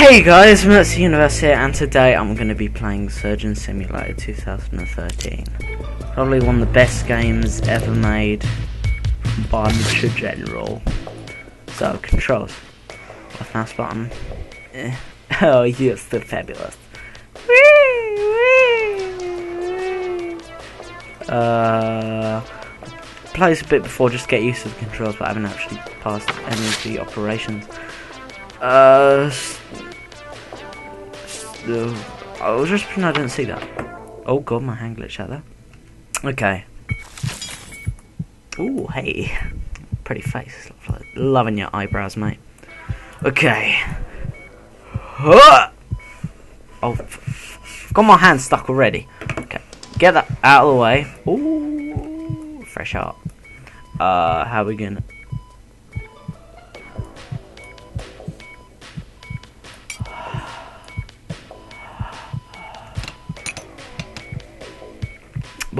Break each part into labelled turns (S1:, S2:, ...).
S1: Hey guys, Mertsy Universe here, and today I'm going to be playing Surgeon Simulator 2013. Probably one of the best games ever made by Mr. General. So, controls. Left mouse button. Eh. Oh, yes, the fabulous. Uh, played a bit before just get used to the controls, but I haven't actually passed any of the operations. Uh, uh, I was just pretending I didn't see that. Oh god, my hand glitched out there. Okay. Ooh, hey. Pretty face. Loving your eyebrows, mate. Okay. Oh, got my hand stuck already. Okay, get that out of the way. Ooh, fresh art. Uh, how we gonna?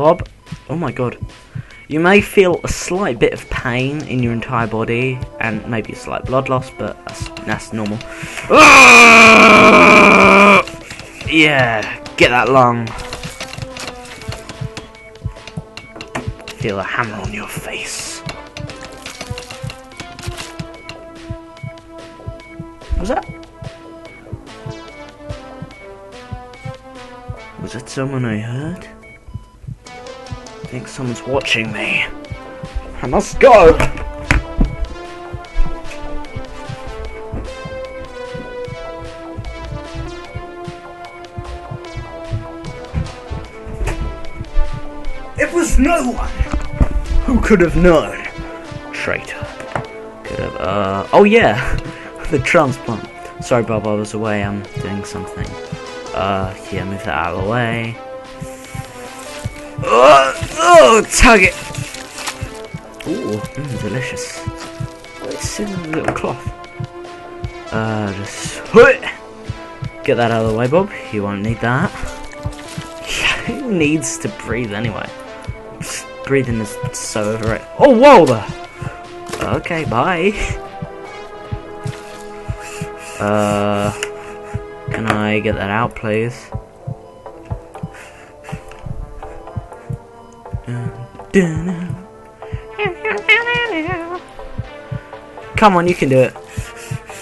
S1: Bob, oh my god. You may feel a slight bit of pain in your entire body and maybe a slight blood loss, but that's, that's normal. yeah, get that lung. Feel a hammer on your face. Was that? Was that someone I heard? I think someone's watching me. I must go! It was no one! Who could have known? Traitor. Could have, uh. Oh, yeah! the transplant. Sorry, Bob, I was away. I'm doing something. Uh, yeah, move that out of the way. Oh, oh tug it! Ooh, mm, delicious. It's in a little cloth. Uh, just get that out of the way, Bob. You won't need that. Who needs to breathe anyway? Breathing is so overrated. Oh, whoa! Okay, bye. Uh, can I get that out, please? Come on, you can do it.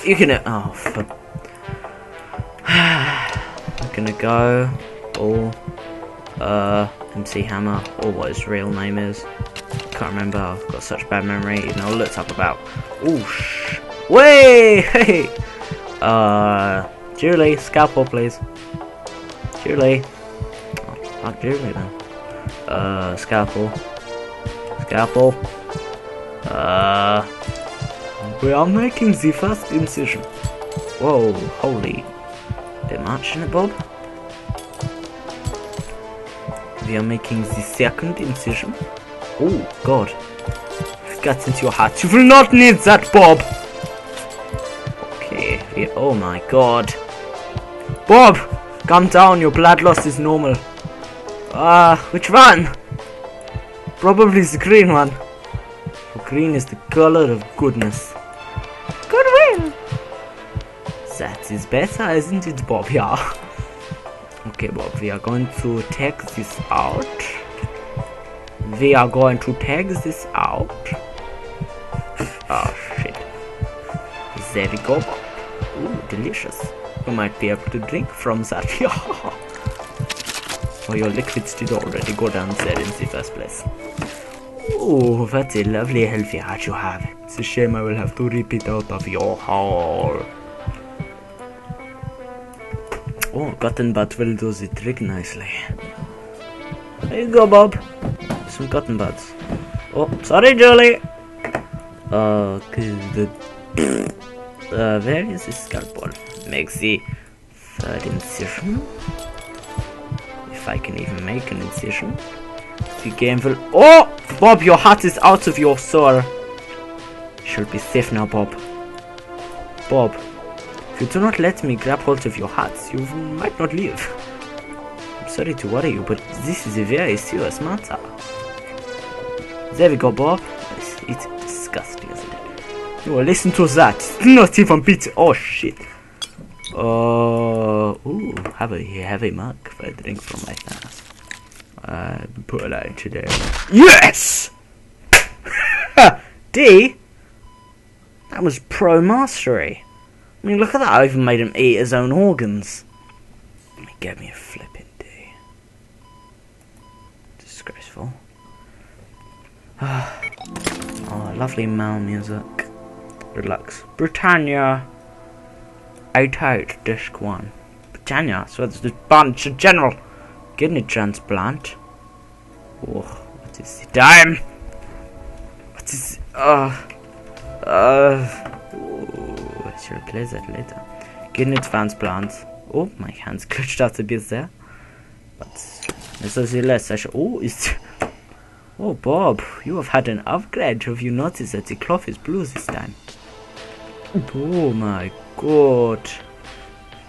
S1: You can do it. Oh. I'm gonna go all uh MC Hammer or what his real name is. Can't remember. I've got such bad memory. Even I looked up about. Oh sh. Way. Hey. Uh, Julie, scalpel, please. Julie. Oh, Julie then. Uh, scalpel. Scalpel. Uh, we are making the first incision. Whoa, holy. Bit much, isn't it, Bob? We are making the second incision. Oh, God. Got into your heart. You will not need that, Bob! Okay, we- oh my god. Bob! Calm down, your blood loss is normal. Ah, which one? Probably the green one. For green is the color of goodness. Goodwill! That is better, isn't it, Bob? Yeah. Okay, Bob, we are going to take this out. We are going to take this out. Oh, shit. There we go. Ooh, delicious. You might be able to drink from that. oh, your liquids did already go down there in the first place. Oh, what a lovely healthy heart you have. It's a shame I will have to rip it out of your hole. Oh, cotton bud will do the trick nicely. There you go, Bob. Some cotton buds. Oh, sorry, Julie. Uh, good. Uh, where is the scalpel? Make the third incision. I can even make an incision. The game will. Oh! Bob, your heart is out of your soul. Should be safe now, Bob. Bob, if you do not let me grab hold of your heart, you might not live. I'm sorry to worry you, but this is a very serious matter. There we go, Bob. It's, disgusting, isn't it? Oh, listen to that. Not even bitter. Oh, shit. Uh, ooh, have a have a mug for a drink from my fast. Uh, put it out today. Yes! D? That was pro mastery. I mean, look at that. I even made him eat his own organs. Let me get me a flipping D. Disgraceful. oh, lovely Mal music. Relax. Britannia. 8 Disc 1. Britannia, so it's the bunch of general kidney transplant. Oh, what is the time? What is. Uh. Uh. Oh, I should replace that later. Kidney transplant. Oh, my hands clutched out a bit there. But. Nevertheless, I should. Oh, is. Oh, Bob, you have had an upgrade. Have you noticed that the cloth is blue this time? Oh my god.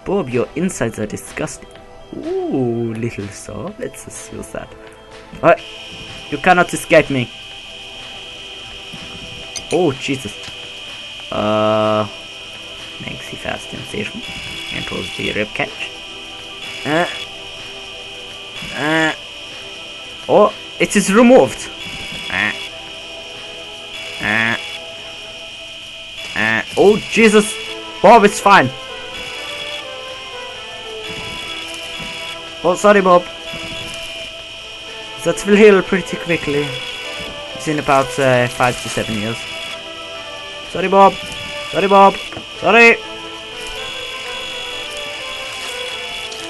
S1: Bob, your insides are disgusting. Ooh, little saw. Let's just use that. Uh, you cannot escape me. Oh, Jesus. Uh, makes the fast incision. Enters the rib catch. Uh, uh, oh, it is removed. Oh, Jesus. Bob, it's fine. Oh, sorry, Bob. That will heal pretty quickly. It's in about uh, five to seven years. Sorry, Bob. Sorry, Bob. Sorry.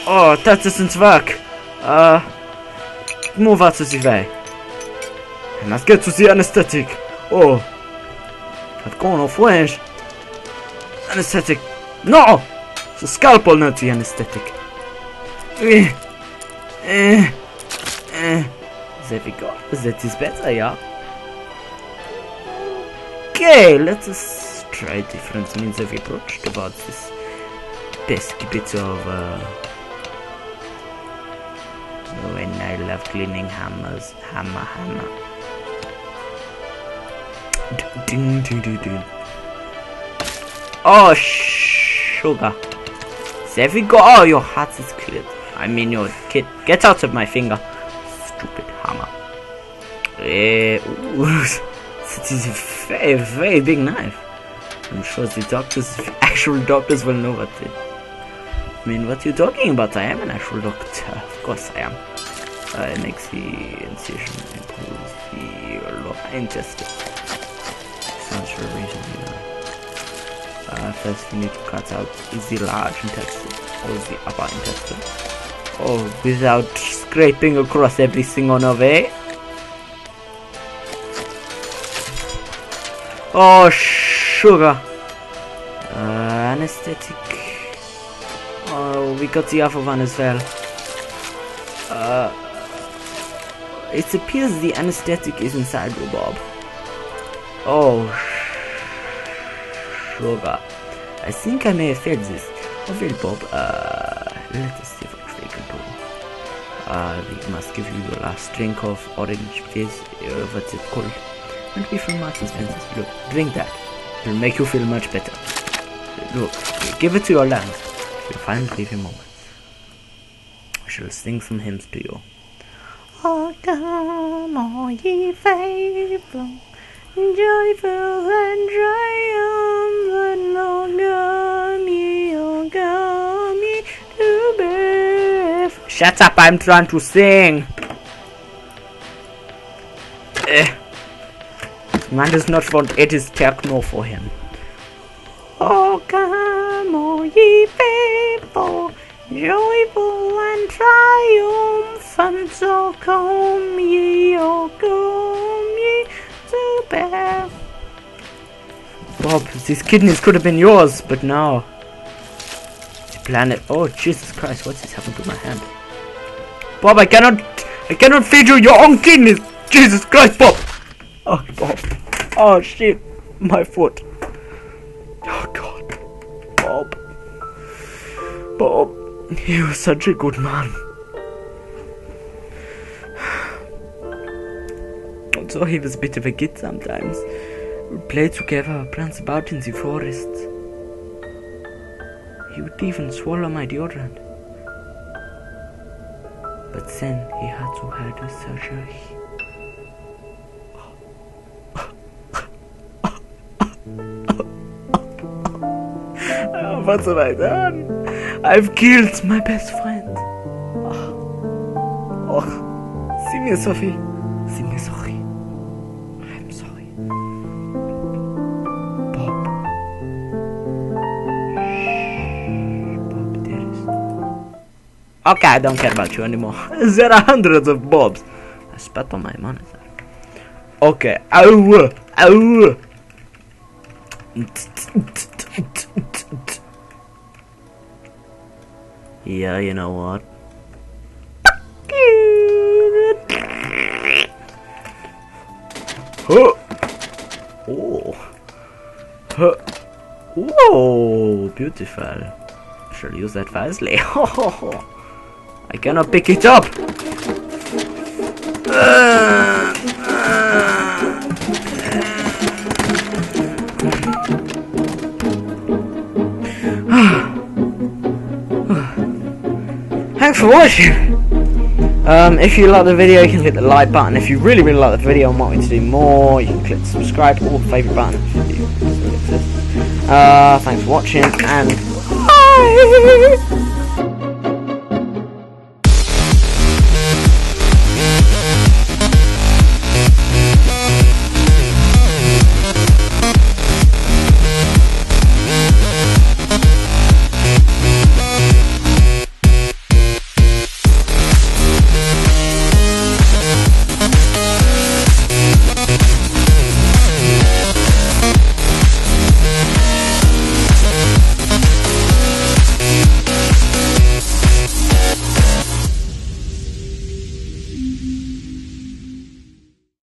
S1: Oh, that doesn't work. Uh, move out of the way. I must get to the anesthetic. Oh, I've gone off range. Anesthetic. No! It's a scalpel, not the anesthetic. Eh, eh, eh. There we go. That is better, yeah. Okay, let us try different means of approach towards this pesky bit of uh, when I love cleaning hammers, hammer, hammer. Ding, ding, ding, ding. Oh, sugar. We go. Oh, your heart is cleared. I mean, your kid. Get out of my finger. Stupid hammer. Eh, it is a very, very big knife. I'm sure the doctors, actual doctors will know what I mean, what are you talking about? I am an actual doctor. Of course I am. Uh, it makes the incision, improves the intestine. Sounds for a reason. Uh, first we need to cut out the large intestine, or the upper intestine. Oh, without scraping across everything on our way. Oh, sugar. Uh, anesthetic. Oh, we got the other one as well. Uh, it appears the anesthetic is inside you, Bob. Oh, I think I may have failed this. Oh, well, Bob, uh, let us see what we can do. Uh, we must give you the last drink of orange fizz, uh, what's it called? And be from Martin's Fences. Look, drink that. It'll make you feel much better. Look, give it to your land. You'll find leaving moments. I shall sing some hymns to you. Oh, come, all ye faithful, joyful and triumphant, Shut up, I'm trying to sing. Eh. Man does not want it is techno for him. Oh, come, all ye faithful, joyful and triumphant, so come ye, oh, come ye to bear. Bob, these kidneys could have been yours, but no. The planet. Oh, Jesus Christ, what is happening to my hand? Bob, I cannot. I cannot feed you your own kidneys! Jesus Christ, Bob! Oh, Bob. Oh, shit. My foot. Oh, God. Bob. Bob. He was such a good man. Although he was a bit of a git sometimes. We'd play together, prance about in the forest. he would even swallow my deodorant. But then he had to have the surgery. What have I done? I've killed my best friend. Oh, oh. see me sorry. See me sorry. Okay, I don't care about you anymore. there are hundreds of Bobs. I spat on my monitor. Okay. Ow! Ow! Yeah, you know what? Huh. Oh. Huh. Whoa, beautiful. Shall use that wisely. I cannot pick it up. Thanks for watching. Um, if you like the video, you can click the like button. If you really, really like the video and want me to do more, you can click the subscribe or the favourite button. Uh, thanks for watching and bye!